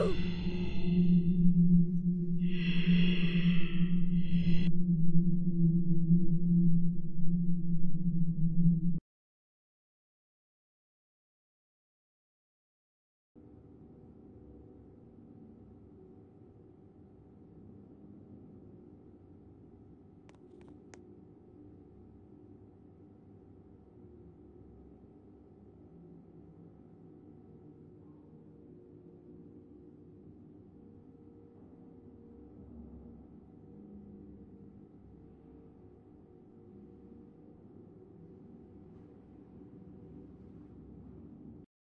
Ooh.